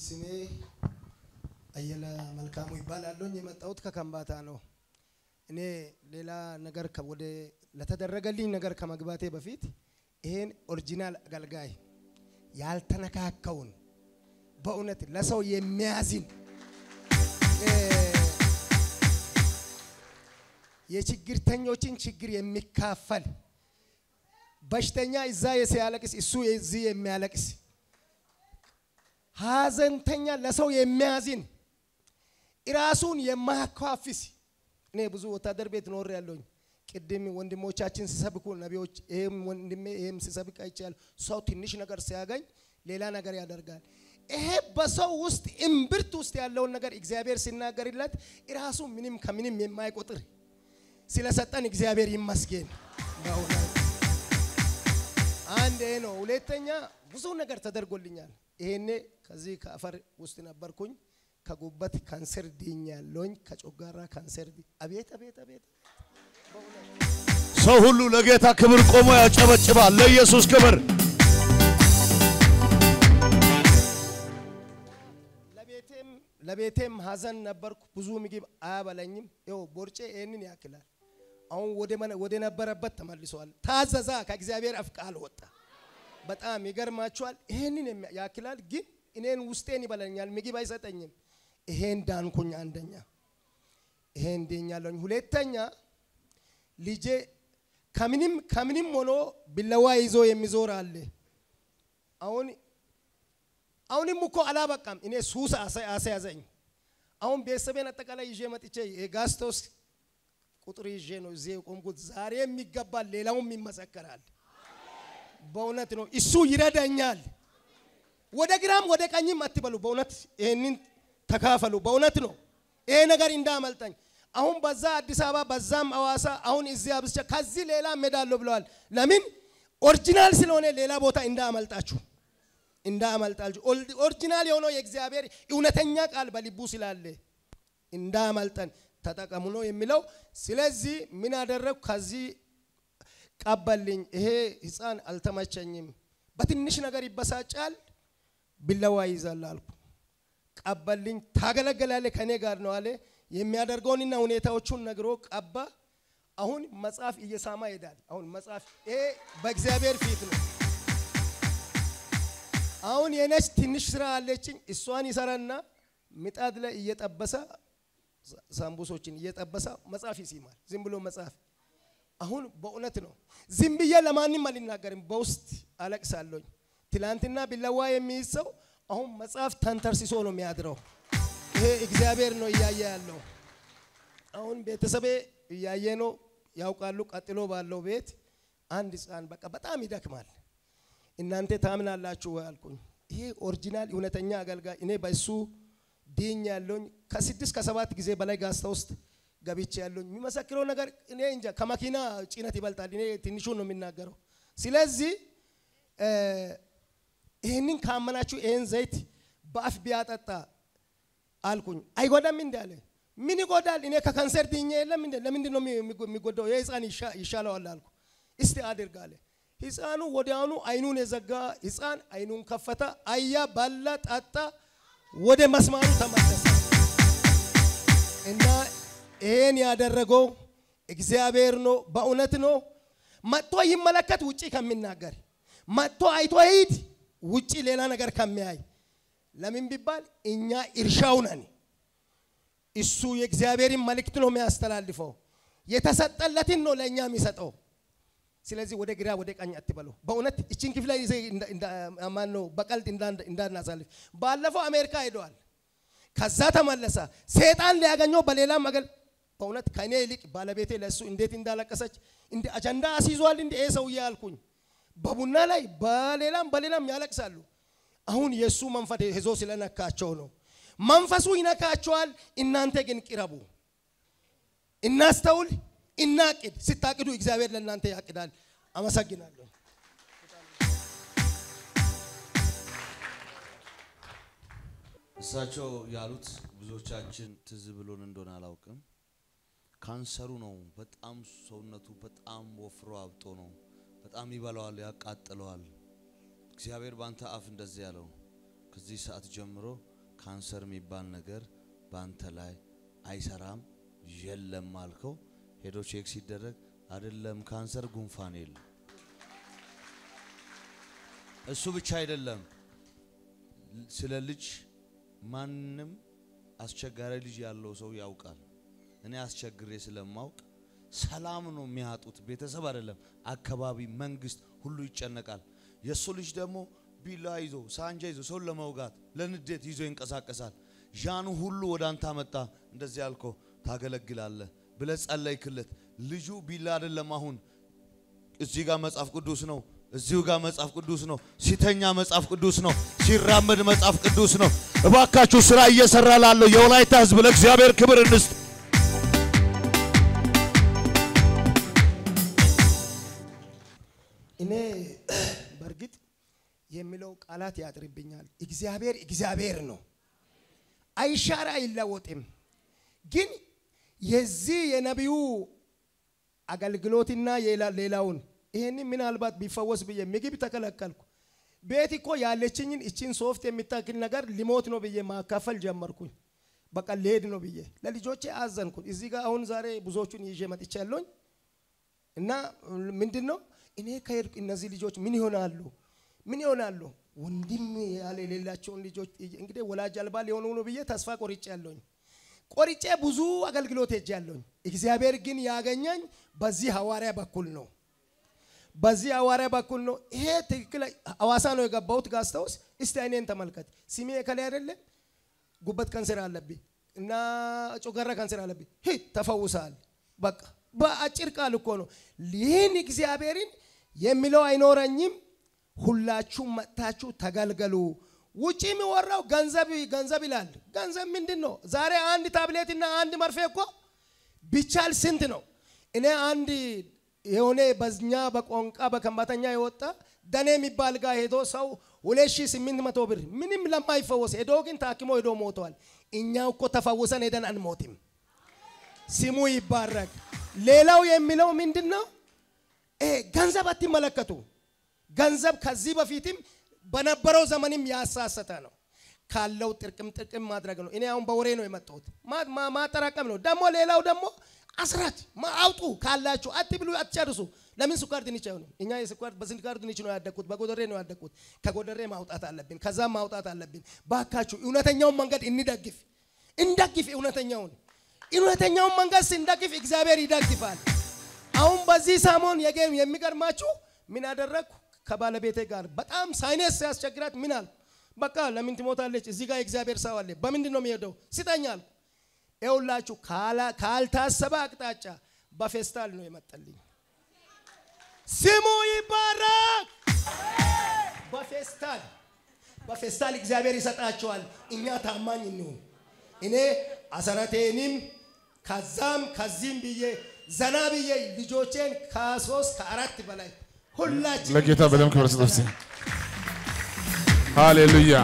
ስሜ አየለ መልካሙ ይባላለኝ። የመጣሁት ከከምባታ ነው። እኔ ሌላ ነገር ወደ ለተደረገልኝ ነገር ከመግባቴ በፊት ይሄን ኦሪጂናል አገልጋይ ያልተነካከውን በእውነት ለሰው የሚያዝን የችግርተኞችን ችግር የሚካፈል በሽተኛ እዛ ሲያለቅስ እሱ እዚህ የሚያለቅስ ሀዘንተኛ ለሰው የሚያዝን ራሱን የማያካፍስ። እኔ ብዙ ወታደር ቤት ኖር ያለውኝ ቅድም ወንድሞቻችን ሲሰብኩ ነቢዎች ይህም ወንድሜ ይህም ሲሰብክ አይቻል ሰው ትንሽ ነገር ሲያገኝ ሌላ ነገር ያደርጋል። ይሄ በሰው ውስጥ እምብርት ውስጥ ያለውን ነገር እግዚአብሔር ሲናገርለት ራሱ ምንም ከምንም የማይቆጥር። ስለሰጠን እግዚአብሔር ይመስገን። አንድ ነው። ሁለተኛ ብዙ ነገር ተደርጎልኛል ይሄኔ ከዚህ ከአፈር ውስጥ ነበርኩኝ። ከጉበት ካንሰር ድኛለሁኝ ከጮጋራ ካንሰር አቤት አቤት አቤት። ሰው ሁሉ ለጌታ ክብር ቆሞ ያጨበጭባል። ለኢየሱስ ክብር። ለቤቴም ለቤቴም ሀዘን ነበርኩ። ብዙ ምግብ አያበላኝም። ይኸው ቦርጬ ይህንን ያክላል። አሁን ወደ ነበረበት ተመልሷል ታዘዛ ከእግዚአብሔር አፍ ቃል ወጣ በጣም ይገርማችኋል። ይሄንን ያክላል ግን እኔን ውስጤን ይበለኛል ምግብ አይሰጠኝም። ይሄን ዳንኩኝ አንደኛ ይሄን ድኛለሁኝ ሁለተኛ ልጄ ከምንም ከምንም ሆኖ ቢለዋ ይዞ የሚዞር አለ። አሁን አሁንም እኮ አላበቃም። እኔ ሱስ አስያዘኝ። አሁን ቤተሰቤን አጠቃላይ ይዤ መጥቼ የጋስቶስ ቁጥር ይዤ ነው እዚህ የቆምኩት። ዛሬ የሚገባል ሌላውም ይመሰከራል በእውነት ነው። እሱ ይረዳኛል። ወደ ግራም ወደ ቀኝም አትበሉ። በእውነት ይህንን ተካፈሉ። በእውነት ነው። ይሄ ነገር እንዳመልጠኝ። አሁን በዛ አዲስ አበባ በዛም አዋሳ አሁን እዚህ አብስቻ ከዚህ ሌላ ሜዳለሁ ብለዋል። ለምን? original ስለሆነ ሌላ ቦታ እንዳመልጣችሁ እንዳመልጣችሁ። original የሆነው የእግዚአብሔር እውነተኛ ቃል በልቡ ስላለ እንዳመልጠን ተጠቀሙ ነው የሚለው። ስለዚህ ምን አደረግኩ? ከዚህ ቀበልኝ። ይሄ ህፃን አልተመቸኝም። በትንሽ ነገር ይበሳጫል። ቢለዋ ይይዛል አልኩ። ቀበልኝ። ያገለግላል ከኔ ጋር ነው አለ። የሚያደርገውንና ሁኔታዎቹን ነግሮ ቀባ። አሁን መጽሐፍ እየሳማ ይሄዳል። አሁን መጽሐፍ ይሄ በእግዚአብሔር ፊት ነው። አሁን የነች ትንሽ ስራ አለችኝ። እሷን ይሰራና ምጣድ ላይ እየጠበሰ ሳምቡሶችን እየጠበሰ መጽሐፍ ይሲማል። ዝም ብሎ መጽሐፍ አሁን በእውነት ነው። ዝም ብዬ ለማንም አልናገርም። በውስጥ አለቅሳለሁኝ። ትላንትና ቢለዋ የሚይዝ ሰው አሁን መጽሐፍ ተንተርሲሶ ነው የሚያድረው። ይሄ እግዚአብሔር ነው እያየ ያለው። አሁን ቤተሰቤ እያየ ነው ያውቃሉ። ቀጥሎ ባለው ቤት አንድ ህፃን በቃ በጣም ይደክማል። እናንተ ታምናላችሁ ወይ አልኩኝ። ይሄ ኦሪጂናል እውነተኛ አገልጋይ እኔ በሱ ድኝ ያለውኝ ከስድስት ከሰባት ጊዜ በላይ ጋስታ ውስጥ ገብቼ ያለውኝ የሚመሰክረው ነገር እኔ እንጃ ከመኪና ጭነት ይበልጣል። እኔ ትንሹን ነው የሚናገረው። ስለዚህ ይህንን ካመናችሁ ይህን ዘይት በአፍ ቢያጠጣ አልኩኝ። አይጎዳም እንዲ አለ። ምን ይጎዳል? እኔ ከካንሰር ድኜ የለም እንደ ለምንድን ነው የሚጎ- የሚጎዳው? ይህ ህፃን ይሻ- ይሻለዋል አልኩ። እስቲ አድርግ አለ። ህፃኑ ወዲያውኑ አይኑን የዘጋ ህፃን አይኑን ከፈተ አያ ባላ ጣጣ ወደ መስማሩ ተመለሰ። እና ይሄን ያደረገው እግዚአብሔር ነው በእውነት ነው። መጥቶ ይመለከት ውጪ ከሚናገር መጥቶ አይቶ ሂድ ውጪ ሌላ ነገር ከሚያይ። ለምን ቢባል እኛ እርሻው ነን። እሱ የእግዚአብሔርን መልእክት ነው የሚያስተላልፈው። የተሰጠለትን ነው ለእኛ የሚሰጠው። ስለዚህ ወደ ግራ ወደ ቀኝ አትበሉ። በእውነት እችን ክፍል ላይ ማን ነው በቀልድ እንዳናሳልፍ። ባለፈው አሜሪካ ሄደዋል። ከዛ ተመለሰ። ሴጣን ሊያገኘው በሌላ መገል በእውነት ከእኔ ይልቅ ባለቤቴ ለእሱ እንዴት እንዳለቀሰች እንደ አጀንዳ አስይዟል እንደ ይሄ ሰውዬ አልኩኝ። በቡና ላይ በሌላም በሌላም ያለቅሳሉ። አሁን የእሱ መንፈስ ይዞ ስለነካቸው ነው። መንፈሱ ይነካቸዋል። እናንተ ግን ቅረቡ። እናስተውል እናቅድ። ስታቅዱ እግዚአብሔር ለእናንተ ያቅዳል። አመሰግናለሁ። እሳቸው ያሉት ብዙዎቻችን ትዝ ብሎን እንደሆነ አላውቅም። ካንሰሩ ነው። በጣም ሰውነቱ በጣም ወፍሮ አብጦ ነው። በጣም ይበላዋል፣ ያቃጥለዋል። እግዚአብሔር ባንተ አፍ እንደዚህ ያለው ከዚህ ሰዓት ጀምሮ ካንሰር የሚባል ነገር ባንተ ላይ አይሰራም፣ የለም አልከው። ሄዶ check ሲደረግ አይደለም ካንሰር፣ ጉንፋን የለም። እሱ ብቻ አይደለም። ስለ ልጅ ማንም አስቸጋሪ ልጅ ያለው ሰው ያውቃል። እኔ አስቸግሬ ስለማውቅ ሰላም ነው የሚያጡት። ቤተሰብ አይደለም፣ አካባቢ፣ መንግስት ሁሉ ይጨነቃል። የእሱ ልጅ ደግሞ ቢላ ይዞ ሳንጃ ይዞ ሰውን ለመውጋት ለንዴት ይዞ ይንቀሳቀሳል። ዣኑ ሁሉ ወደ አንተ አመጣ። እንደዚህ ያልኮ ታገለግላለህ ብለህ ጸለይክለት። ልጁ ቢላ አይደለም አሁን እዚህ ጋር መጽሐፍ ቅዱስ ነው። እዚሁ ጋር መጽሐፍ ቅዱስ ነው። ሲተኛ መጽሐፍ ቅዱስ ነው። ሲራመድ መጽሐፍ ቅዱስ ነው። እባካችሁ ስራ እየሰራ ላለው የወላይታ ህዝብ ለእግዚአብሔር ክብር እንስጥ። የሚለው ቃላት ያጥርብኛል። እግዚአብሔር እግዚአብሔር ነው፣ አይሻር አይለወጥም። ግን የዚህ የነቢዩ አገልግሎትና ሌላውን ይህን ምናልባት ቢፈወስ ብዬ ምግብ ተከለከልኩ። ቤት እኮ ያለችኝን እችን ሶፍት የሚታክል ነገር ሊሞት ነው ብዬ ማካፈል ጀመርኩኝ። በቃ ልሄድ ነው ብዬ ለልጆቼ አዘንኩኝ። እዚህ ጋር አሁን ዛሬ ብዙዎቹን ይዤ መጥቻለሁኝ። እና ምንድን ነው እኔ ከሄድኩ እነዚህ ልጆች ምን ይሆናሉ? ምን ይሆናሉ? ወንድም ያለ የሌላቸውን ልጆች እንግዲህ ወላጅ አልባ ሊሆኑ ነው ብዬ ተስፋ ቆርጬ ያለሁኝ። ቆርጬ ብዙ አገልግሎት ሄጄ ያለሁኝ። እግዚአብሔር ግን ያገኘኝ በዚህ ሐዋርያ በኩል ነው። በዚህ ሐዋርያ በኩል ነው። ይሄ ትክክል ሐዋሳ ነው የገባሁት ጋስታውስ። እስቲ አይኔን ተመልከት። ስሜ ከላይ አይደለ ጉበት ካንሰር አለብኝ እና ጮገራ ካንሰር አለብኝ። ሂድ ተፈውሳል። በቃ በአጭር ቃል እኮ ነው። ይህን እግዚአብሔርን የሚለው አይኖረኝም። ሁላችሁም መጥታችሁ ተገልገሉ። ውጭ የሚወራው ገንዘብ ገንዘብ ይላል። ገንዘብ ምንድን ነው? ዛሬ አንድ ታብሌት እና አንድ መርፌ እኮ ቢቻል ስንት ነው? እኔ አንድ የሆነ በኛ በቋንቋ በከንባተኛ የወጣ ደኔ የሚባል ጋር ሄዶ ሰው ሁለት ሺህ ስምንት መቶ ብር ምንም ለማይፈወስ ሄዶ ግን ታክሞ ሄዶ ሞተዋል። እኛ እኮ ተፈውሰን ሄደን አንሞትም። ስሙ ይባረክ። ሌላው የሚለው ምንድን ነው? ገንዘብ አትመለከቱ። ገንዘብ ከዚህ በፊትም በነበረው ዘመንም ያሳሰተ ነው። ካለው ጥርቅም ጥርቅም ማድረግ ነው። እኔ አሁን በወሬ ነው የመጣሁት። ማጠራቀም ነው። ደግሞ ሌላው ደግሞ አስራት አውጡ ካላችሁ አትብሉ፣ አትጨርሱ። ለምን ስኳር ድንች አይሆንም? እኛ የስኳር በስኳር ድንች ነው ያደግኩት፣ በጎደሬ ነው ያደግኩት። ከጎደሬ ማውጣት አለብን፣ ከዛም ማውጣት አለብን። ባካችሁ እውነተኛውን መንገድ እንደግፍ፣ እንደግፍ እውነተኛውን እውነተኛውን መንገድ ስንደግፍ እግዚአብሔር ይደግፋል። አሁን በዚህ ሰሞን የሚገርማችሁ ምን አደረግኩ? ከባለቤቴ ጋር በጣም ሳይነስ ሲያስቸግራት ምን አልኩ? በቃ ለምን ትሞታለች? እዚህ ጋር የእግዚአብሔር ሰው አለ። በምንድን ነው የሚሄደው? ስጠኝ ይኸውላችሁ ካልታሰበ አቅጣጫ በፌስታል ነው የመጣልኝ። ስሙ ይባረክ። በፌስታል በፌስታል እግዚአብሔር ይሰጣቸዋል። እኛ ታማኝ እንሁን። እኔ አሰረቴንም ከዛም ከዚህም ብዬ ዘና ብዬ ልጆቼን ከሶስት ከአራት በላይ ሁላችን ለጌታ በደም ክብር ስጥ። ሃሌሉያ።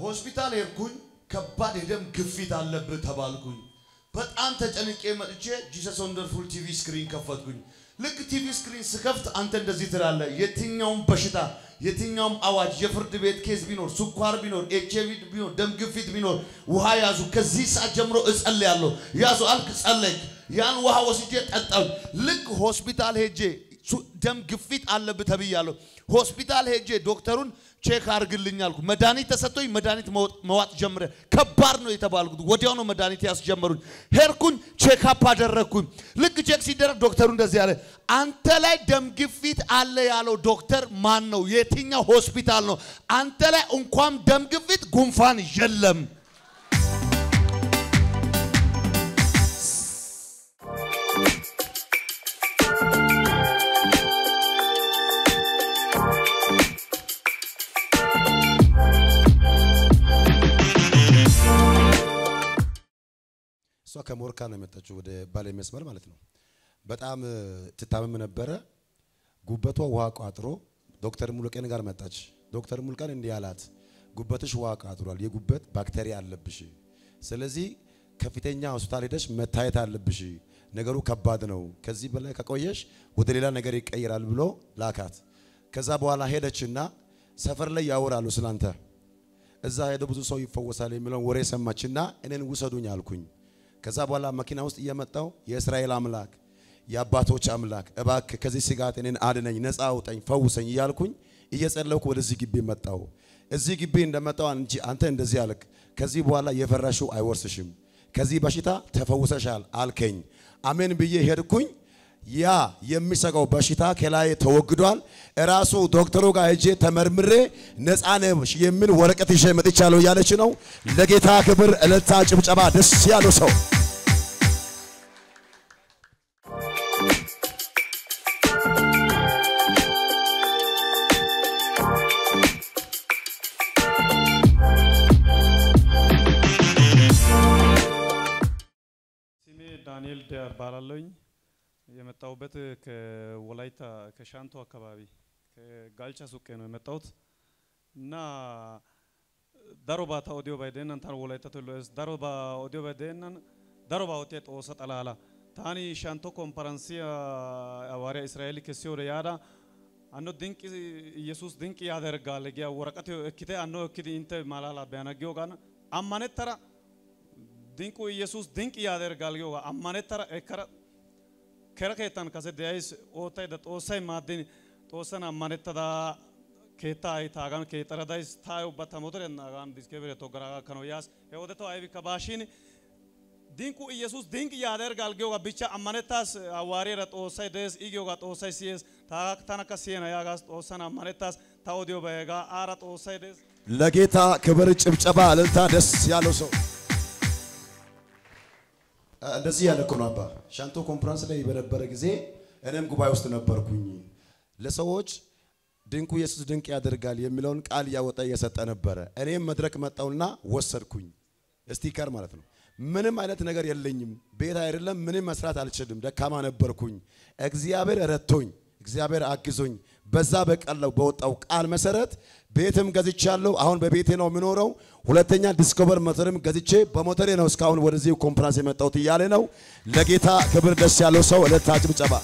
ሆስፒታል ሄድኩኝ። ከባድ የደም ግፊት አለብህ ተባልኩኝ። በጣም ተጨንቄ መጥቼ Jesus Wonderful TV screen ከፈትኩኝ። ልክ TV screen ስከፍት አንተ እንደዚህ ትላለህ። የትኛውም በሽታ የትኛውም አዋጅ፣ የፍርድ ቤት case ቢኖር፣ ስኳር ቢኖር፣ ኤች አይ ቪ ቢኖር፣ ደም ግፊት ቢኖር ውሃ ያዙ። ከዚህ ሰዓት ጀምሮ እጸልያለሁ። ያዙ አልክ፣ ጸለይክ። ያን ውሃ ወስጄ ጠጣሁ። ልክ ሆስፒታል ሄጄ ደም ግፊት አለብህ ተብያለሁ። ሆስፒታል ሄጄ ዶክተሩን check አድርግልኝ አልኩ። መድኃኒት ተሰጥቶኝ መድኃኒት መዋጥ ጀመርኩ። ከባድ ነው የተባልኩት። ወዲያው ነው መድኃኒት ያስጀመሩኝ። ሄድኩኝ፣ checkup አደረግኩኝ። ልክ check ሲደረግ ዶክተሩ እንደዚህ ያለ አንተ ላይ ደም ግፊት አለ ያለው ዶክተር ማን ነው? የትኛው ሆስፒታል ነው? አንተ ላይ እንኳን ደም ግፊት ጉንፋን የለም። እሷ ከሞርካ ነው የመጣችው ወደ ባሌ መስመር ማለት ነው። በጣም ትታመም ነበረ። ጉበቷ ውሃ ቋጥሮ ዶክተር ሙሉቀን ጋር መጣች። ዶክተር ሙሉቀን እንዲህ አላት፣ ጉበትሽ ውሃ ቋጥሯል፣ የጉበት ባክቴሪያ አለብሽ። ስለዚህ ከፍተኛ ሆስፒታል ሄደሽ መታየት አለብሽ። ነገሩ ከባድ ነው፣ ከዚህ በላይ ከቆየሽ ወደ ሌላ ነገር ይቀይራል ብሎ ላካት። ከዛ በኋላ ሄደችና ሰፈር ላይ ያወራሉ ስላንተ እዛ ሄዶ ብዙ ሰው ይፈወሳል የሚለውን ወሬ ሰማችና እኔን ውሰዱኝ አልኩኝ። ከዛ በኋላ መኪና ውስጥ እየመጣው የእስራኤል አምላክ የአባቶች አምላክ እባክህ ከዚህ ስጋት እኔን አድነኝ፣ ነፃ አውጠኝ፣ ፈውሰኝ እያልኩኝ እየጸለይኩ ወደዚህ ግቢ መጣው። እዚህ ግቢ እንደመጣው እንጂ አንተ እንደዚህ አልክ፣ ከዚህ በኋላ የፈራሽው አይወርስሽም፣ ከዚህ በሽታ ተፈውሰሻል አልከኝ። አሜን ብዬ ሄድኩኝ። ያ የሚሰጋው በሽታ ከላይ ተወግዷል። እራሱ ዶክተሩ ጋር ሄጄ ተመርምሬ ነፃ ነሽ የሚል ወረቀት ይዤ መጥቻለሁ እያለች ነው። ለጌታ ክብር እልልታ፣ ጭብጨባ ደስ ያለው ሰው ዳንኤል ዲያር ባላለኝ የመጣሁበት ከወላይታ ከሻንቶ አካባቢ ከጋልቻ ሱቄ ነው የመጣሁት። እና ዳሮባ ኦዲዮ ባይደናን ታን ወላይታ ቶሎስ ዳሮባ ኦዲዮ ባይደናን ዳሮባ ኦቴ ጦሰ ጠላላ ታኒ ሻንቶ ኮንፈረንሲ አዋሪያ እስራኤል ከሲዮረ ያዳ አኖ ድንቅ ኢየሱስ ድንቅ ያደርጋል ጊያ ወረቀት እክቴ አኖ እክዲ እንተ ማላላ ቢያነጊዮ ጋና አማኔተራ ድንቁ ኢየሱስ ድንቅ ያደርጋል ጊዮ አማኔተራ እከራ kera keettan kase de'ays oottaydda xoossay maaddin xoossan ammanettada keettaa ay taagan keexxara days ta ay ubba ta motoriyan naagan diskebere toggara gakkanawu yaas he wode to aybikka baashin dinqu iyesus dinqi yaadergal giyoogaa bichcha ammanettaas hawaariyaara xoossay dees i giyoogaa xoossay siyees taagaa tanakka siyana yaagaas xoossan ammanettaas ta odiyoobay hegaa aara xoossay dees ለጌታ ክብር ጭብጨባ እልልታ ደስ ያለው ሰው እንደዚህ ያለ እኮ ነው አባ። ሻንቶ ኮንፈረንስ ላይ በነበረ ጊዜ እኔም ጉባኤ ውስጥ ነበርኩኝ። ለሰዎች ድንቁ ኢየሱስ ድንቅ ያደርጋል የሚለውን ቃል እያወጣ እየሰጠ ነበረ። እኔም መድረክ መጣውና ወሰድኩኝ። sticker ማለት ነው። ምንም አይነት ነገር የለኝም። ቤት አይደለም ምንም መስራት አልችልም። ደካማ ነበርኩኝ። እግዚአብሔር ረድቶኝ እግዚአብሔር አግዞኝ በዛ በቀለው በወጣው ቃል መሰረት ቤትም ገዝቻለሁ። አሁን በቤቴ ነው የምኖረው። ሁለተኛ Discover ሞተርም ገዝቼ በሞተሬ ነው እስካሁን ወደዚህ ኮንፈረንስ የመጣሁት እያለ ነው። ለጌታ ክብር ደስ ያለው ሰው እልልታ ጭብጨባ